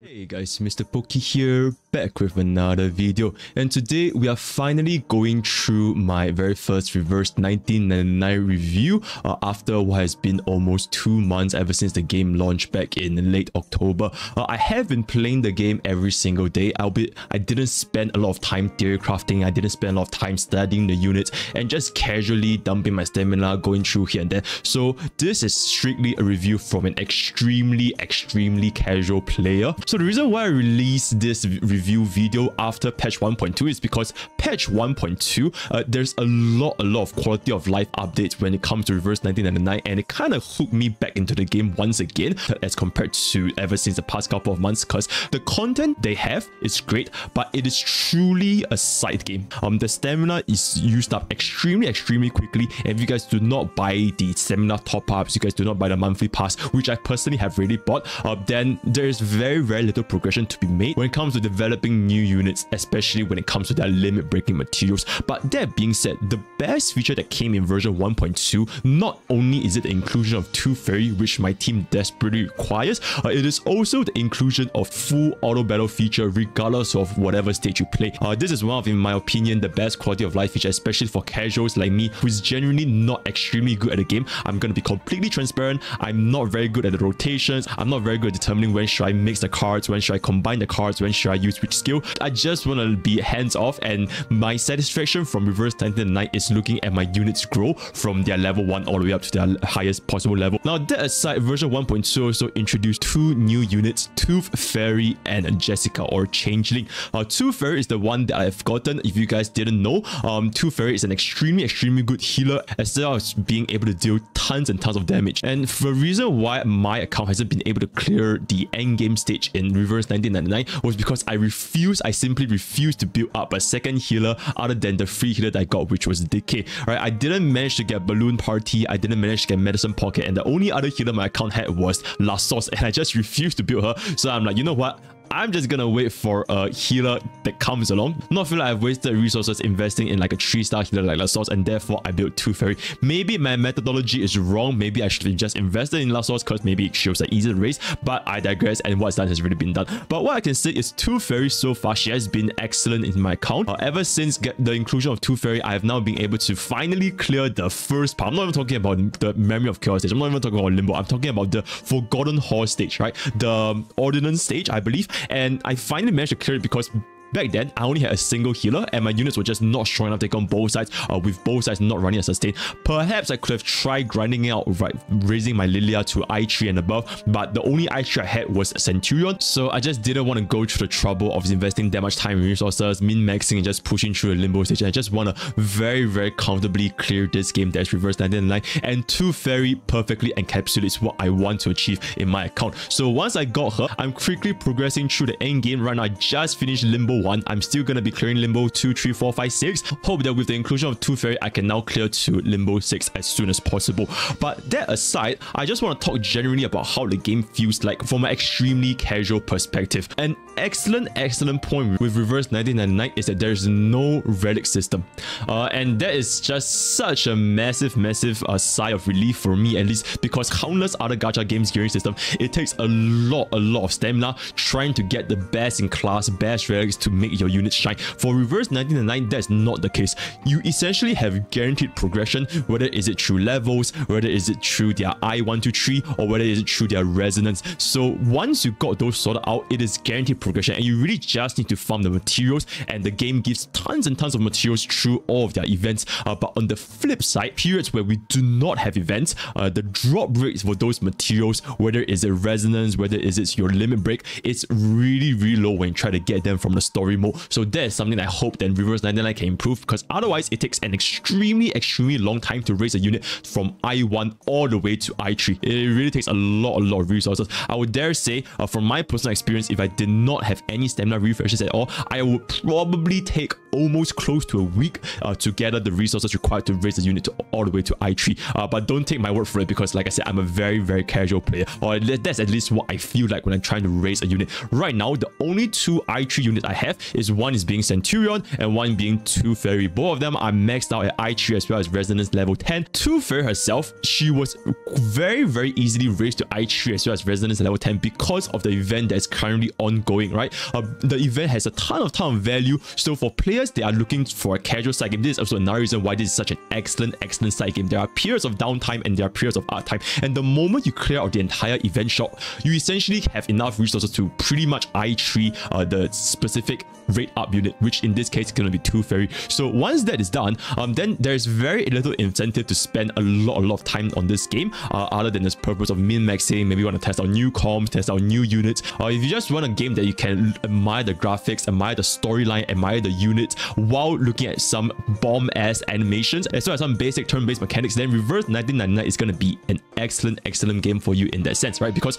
Hey guys, Mr. Pokke here, back with another video. And today we are finally going through my very first Reverse 1999 review uh, after what has been almost two months ever since the game launched back in late October. Uh, I have been playing the game every single day, albeit I didn't spend a lot of time theory crafting, I didn't spend a lot of time studying the units and just casually dumping my stamina, going through here and there. So this is strictly a review from an extremely, extremely casual player. So the reason why I released this review video after patch 1.2 is because patch 1.2, uh, there's a lot, a lot of quality of life updates when it comes to Reverse 1999 and it kind of hooked me back into the game once again as compared to ever since the past couple of months because the content they have is great, but it is truly a side game. Um, The stamina is used up extremely, extremely quickly and if you guys do not buy the stamina top-ups, you guys do not buy the monthly pass, which I personally have really bought, uh, then there is very, very little progression to be made when it comes to developing new units, especially when it comes to their limit breaking materials. But that being said, the best feature that came in version 1.2, not only is it the inclusion of Tooth Fairy, which my team desperately requires, uh, it is also the inclusion of full auto battle feature regardless of whatever stage you play. Uh, this is one of, in my opinion, the best quality of life feature, especially for casuals like me, who is genuinely not extremely good at the game. I'm going to be completely transparent. I'm not very good at the rotations. I'm not very good at determining when should I mix the cards, when should I combine the cards, when should I use which skill. I just want to be hands off and my satisfaction from Reverse 1999 is looking at my units grow from their level 1 all the way up to their highest possible level. Now that aside, version 1.2 also introduced two new units, Tooth Fairy and Jessica or Changeling. Uh, Tooth Fairy is the one that I've gotten. If you guys didn't know, um, Tooth Fairy is an extremely, extremely good healer as well as being able to deal tons and tons of damage. And the reason why my account hasn't been able to clear the end game stage in Reverse 1999 was because I refused, I simply refused to build up a second healer other than the free healer that I got, which was Decay. Right, I didn't manage to get Balloon Party, I didn't manage to get Medicine Pocket, and the only other healer my account had was La Source, and I just refused to build her. So I'm like, you know what? I'm just gonna wait for a healer that comes along. Not feel like I've wasted resources investing in like a 3-star healer like La Source and therefore I built Tooth Fairy. Maybe my methodology is wrong. Maybe I should have just invested in La Source because maybe it shows an easier race. But I digress and what's done has really been done. But what I can say is Tooth Fairy so far, she has been excellent in my account. Uh, ever since the inclusion of Tooth Fairy, I have now been able to finally clear the first part. I'm not even talking about the Memory of Chaos stage. I'm not even talking about Limbo. I'm talking about the Forgotten Hall stage, right? The Ordinance stage, I believe and I finally managed to clear it because Back then, I only had a single healer and my units were just not strong enough to take on both sides uh, with both sides not running a sustain. Perhaps I could have tried grinding out, right, raising my Lilya to I3 and above, but the only I3 I had was Centurion, so I just didn't want to go through the trouble of investing that much time and resources, min-maxing and just pushing through the limbo stage. I just want to very, very comfortably clear this game that's reverse 1999 and Tooth Fairy perfectly encapsulates what I want to achieve in my account. So once I got her, I'm quickly progressing through the end game. Right now, I just finished Limbo 1. I'm still going to be clearing Limbo 2, 3, 4, 5, 6. Hope that with the inclusion of Tooth Fairy, I can now clear to Limbo 6 as soon as possible. But that aside, I just want to talk generally about how the game feels like from an extremely casual perspective. An excellent, excellent point with Reverse 1999 is that there's no relic system. Uh, and that is just such a massive, massive uh, sigh of relief for me at least because countless other gacha games gearing system, it takes a lot, a lot of stamina trying to get the best in class, best relics to make your units shine. For Reverse 1999, that's not the case. You essentially have guaranteed progression, whether is it through levels, whether is it through their I123, or whether is it through their resonance. So once you got those sorted out, it is guaranteed progression and you really just need to farm the materials and the game gives tons and tons of materials through all of their events. Uh, but on the flip side, periods where we do not have events, uh, the drop rates for those materials, whether is it resonance, whether is it your limit break, it's really, really low when you try to get them from the story mode. So that is something I hope that Reverse 99 can improve because otherwise it takes an extremely, extremely long time to raise a unit from I1 all the way to I3. It really takes a lot, a lot of resources. I would dare say, uh, from my personal experience, if I did not have any stamina refreshes at all, I would probably take almost close to a week uh, to gather the resources required to raise the unit to all the way to I3. Uh, but don't take my word for it because like I said, I'm a very, very casual player or that's at least what I feel like when I'm trying to raise a unit. Right now, the only two I3 units I have have is one is being Centurion and one being Tooth Fairy. Both of them are maxed out at I3 as well as Resonance level 10. Tooth Fairy herself, she was very, very easily raised to I3 as well as Resonance level 10 because of the event that's currently ongoing, right? Uh, the event has a ton of ton of value. So for players, they are looking for a casual side game. This is also another reason why this is such an excellent, excellent side game. There are periods of downtime and there are periods of art time. And the moment you clear out the entire event shop, you essentially have enough resources to pretty much I3 uh, the specific rate up unit, which in this case is going to be Tooth Fairy. So once that is done, um, then there's very little incentive to spend a lot, a lot of time on this game, uh, other than this purpose of min-maxing. Maybe you want to test out new comps, test out new units. Uh, if you just want a game that you can admire the graphics, admire the storyline, admire the units, while looking at some bomb-ass animations, as well as some basic turn-based mechanics, then Reverse 1999 is going to be an excellent, excellent game for you in that sense, right? Because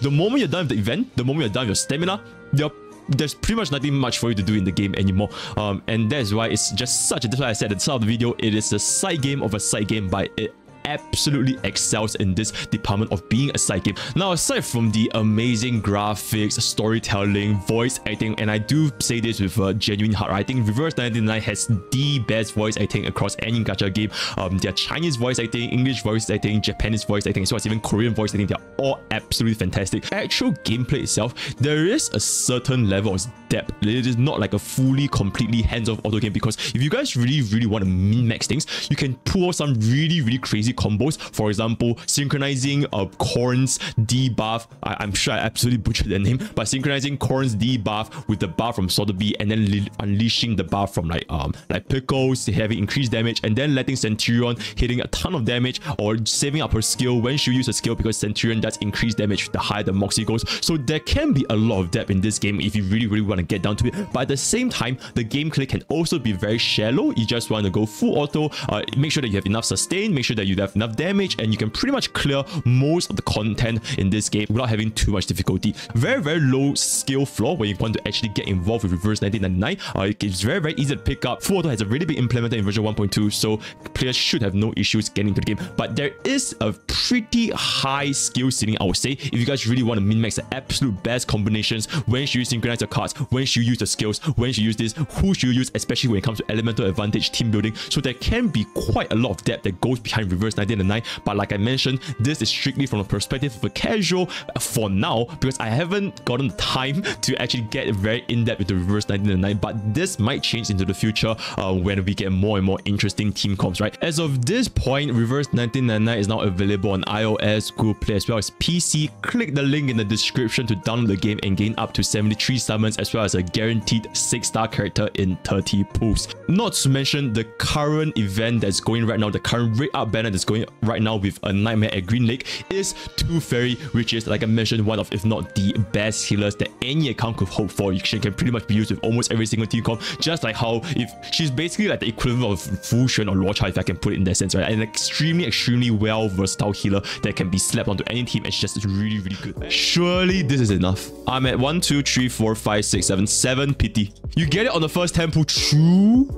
the moment you're done with the event, the moment you're done with your stamina, you're there's pretty much nothing much for you to do in the game anymore. Um, and that's why it's just such a, that's why I said at the start of the video, it is a side game of a side game, but it absolutely excels in this department of being a game. Now, aside from the amazing graphics, storytelling, voice acting, and I do say this with a genuine heart, I think Reverse 99 has the best voice acting across any gacha game. Um, their Chinese voice acting, English voice acting, Japanese voice acting, as well as even Korean voice acting, they're all absolutely fantastic. Actual gameplay itself, there is a certain level of depth. It is not like a fully, completely hands-off auto game because if you guys really, really want to min-max things, you can pull some really, really crazy combos. For example, synchronizing uh, Corn's debuff. I am sure I absolutely butchered the name, but synchronizing Corn's debuff with the buff from Sotheby and then unleashing the buff from like um like Pickles having increased damage and then letting Centurion hitting a ton of damage or saving up her skill when she uses a skill because Centurion does increase damage the higher the Moxie goes. So there can be a lot of depth in this game if you really, really want to get down to it. But at the same time, the gameplay can also be very shallow. You just want to go full auto, uh, make sure that you have enough sustain, make sure that you have enough damage and you can pretty much clear most of the content in this game without having too much difficulty. Very, very low skill floor when you want to actually get involved with Reverse 1999. Uh, it's very, very easy to pick up. Full auto has already been implemented in version 1.2, so players should have no issues getting into the game. But there is a pretty high skill ceiling, I would say, if you guys really want to min-max the absolute best combinations, when should you synchronize your cards, when should you use the skills, when should you use this, who should you use, especially when it comes to elemental advantage team building. So there can be quite a lot of depth that goes behind Reverse 1999. But like I mentioned, this is strictly from the perspective of a casual for now, because I haven't gotten the time to actually get very in-depth with the Reverse 1999. But this might change into the future uh, when we get more and more interesting team comps, right? As of this point, Reverse 1999 is now available on iOS, Google Play, as well as PC. Click the link in the description to download the game and gain up to 73 summons as well as a guaranteed 6-star character in 30 pulls. Not to mention the current event that's going right now, the current rate up banner that's going right now with a Nightmare at Green Lake is Tooth Fairy, which is, like I mentioned, one of, if not the best healers that any account could hope for. She can pretty much be used with almost every single team comp, just like how if she's basically like the equivalent of Fu Xuan or Luo if I can put it in that sense, right? An extremely, extremely well versatile healer that can be slapped onto any team and she's just really, really good. Surely this is enough. I'm at 1, 2, 3, 4, 5, 6, 7, 7 pity. You get it on the first tempo. True.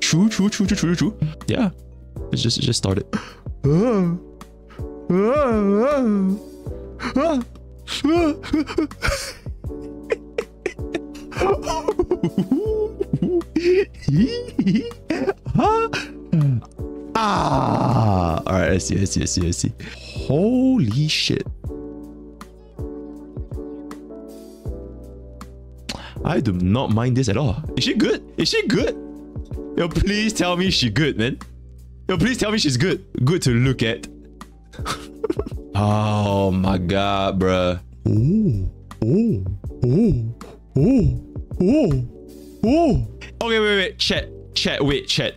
True, true, true, true, true, true. Yeah. It's just, it just started. ah, all right. I see. I see. I see. I see. Holy shit. I do not mind this at all. Is she good? Is she good? Yo, please tell me she's good, man. Yo, please tell me she's good. Good to look at. oh my god, bruh. Ooh, ooh, ooh, ooh, ooh, ooh. Okay, wait, wait, chat, chat, wait, chat.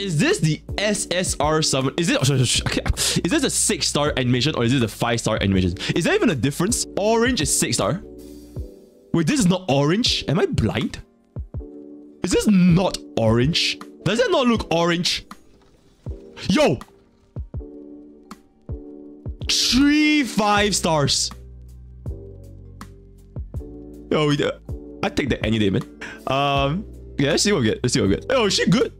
Is this the SSR summon? Is it? Oh, sorry, sorry, okay. Is this a six star animation or is this a five star animation? Is there even a difference? Orange is six star. Wait, this is not orange. Am I blind? Is this not orange? Does it not look orange? Yo! Three five stars. Yo, I take that any day, man. Um, yeah, let's see what we get. Let's see what we get. Yo, is she good.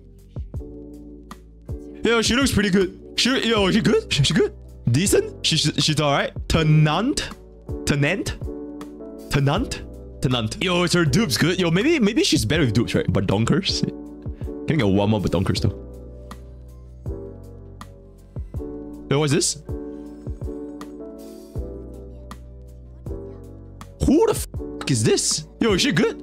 Yo, she looks pretty good. She, yo, she good? She, she good? Decent? She, she's alright. Tennant? Tennant? Tennant? Tennant. Yo, is her dupes good? Yo, maybe maybe she's better with dupes, right? But donkers? Can I get one more but donkers though? Yo, what's this? Who the f is this? Yo, is she good?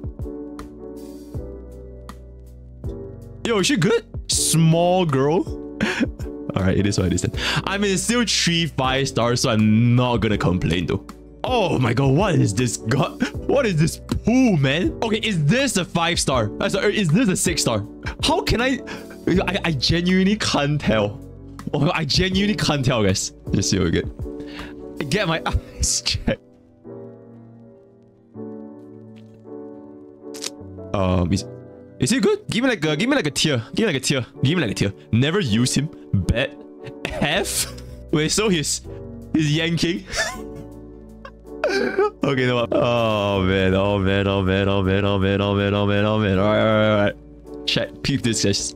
Yo, is she good? Small girl? Alright, it is what it is then. I mean, it's still 3 5 stars, so I'm not gonna complain though. Oh my god, what is this god? What is this pool, man? Okay, is this a 5 star? Uh, sorry, is this a 6 star? How can I... I, I genuinely can't tell. Oh, I genuinely can't tell, guys. Just we get. Get my eyes checked. Um, is, is he good? Give me like a, give me like a tier. Give me like a tier. Give me like a tier. Never use him. Bet. F. Wait, so he's, he's yanking. okay, no. Oh man, oh man, oh man, oh man, oh man, oh man, oh man, oh man. Alright, alright, alright. Check. Peep this, guys.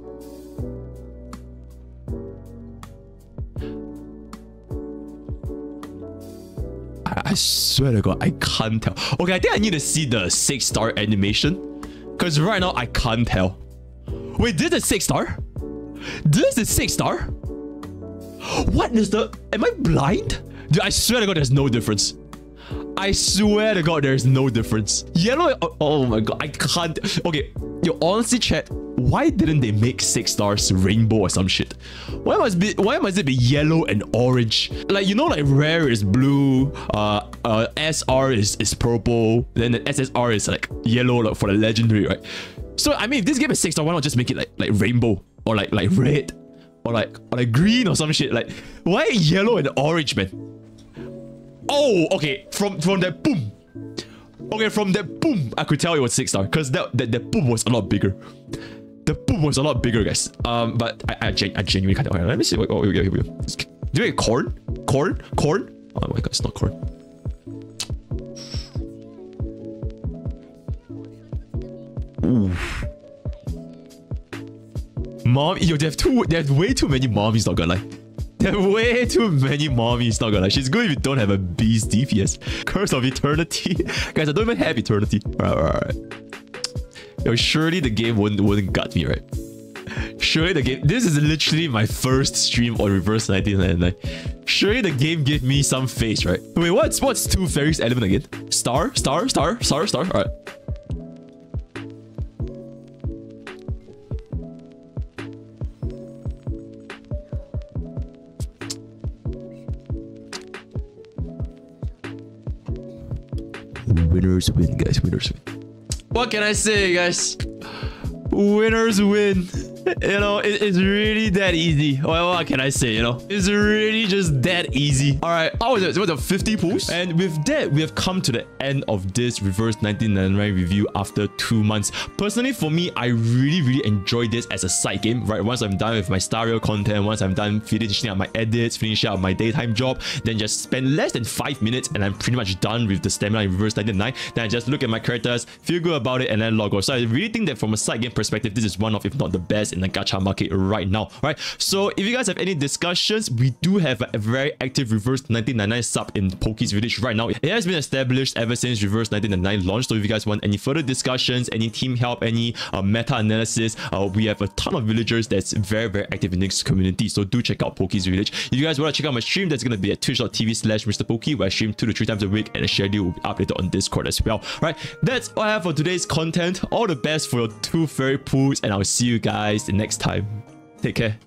I swear to god, I can't tell. Okay, I think I need to see the 6 star animation. Because right now, I can't tell. Wait, this is 6 star? This is 6 star? What is the... Am I blind? Dude, I swear to god, there's no difference. I swear to god, there's no difference. Yellow... Oh, oh my god, I can't... Okay, yo, honestly, chat, why didn't they make six stars rainbow or some shit? Why must be why must it be yellow and orange? Like you know like rare is blue, uh uh SR is is purple, then the SSR is like yellow like for the legendary, right? So I mean if this game is six star, why not just make it like like rainbow or like like red or like or like green or some shit? Like why yellow and orange, man? Oh, okay. From from that boom. Okay, from that boom, I could tell it was six star because that, that that boom was a lot bigger. The boom was a lot bigger, guys. Um, but I, I, gen I genuinely can't. Okay, let me see. Oh, here we go. Do you get corn? Corn? Corn? Oh my god, it's not corn. Oof. Mom, yo, they have too, they have way too many mommies, not gonna lie. There have way too many mommies, not gonna lie. She's good if you don't have a beast DPS. Curse of Eternity. Guys, I don't even have Eternity. Alright, alright, alright. Yo, surely the game wouldn't, wouldn't gut me, right? Surely the game... This is literally my first stream on Reverse 1999. Surely the game gave me some face, right? Wait, what's what's Tooth Fairy's element again? Star? Star? Star? Star? Star? Alright. Winners win, guys. Winners win. What can I say, guys? Winners win. You know, it, it's really that easy. Well, what can I say, you know? It's really just that easy. All right, how was it? Was a 50 pools. And with that, we have come to the end of this Reverse 1999 review after two months. Personally, for me, I really, really enjoyed this as a side game, right? Once I'm done with my Star Rail content, once I'm done finishing up my edits, finishing up my daytime job, then just spend less than five minutes and I'm pretty much done with the stamina in Reverse 1999. Then I just look at my characters, feel good about it, and then log off. So I really think that from a side game perspective, this is one of, if not the best in the gacha market right now, right? So if you guys have any discussions, we do have a very active Reverse 1999 sub in Pokke's Village right now. It has been established ever since Reverse 1999 launched. So if you guys want any further discussions, any team help, any uh, meta analysis, uh, we have a ton of villagers that's very, very active in this community. So do check out Pokke's Village. If you guys want to check out my stream, that's going to be at twitch.tv slash Mr. Pokke, where I stream two to three times a week and the schedule will be updated on Discord as well. Right, that's all I have for today's content. All the best for your Tooth Fairy pools, and I'll see you guys next time. Take care.